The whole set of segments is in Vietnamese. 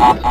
Whoa!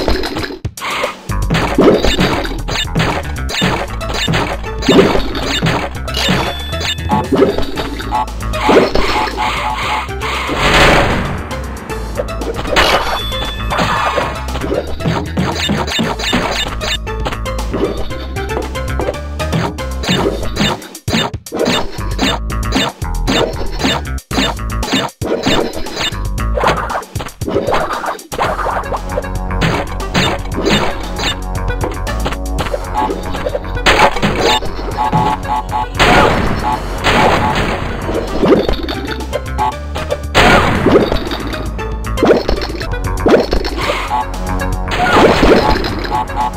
you.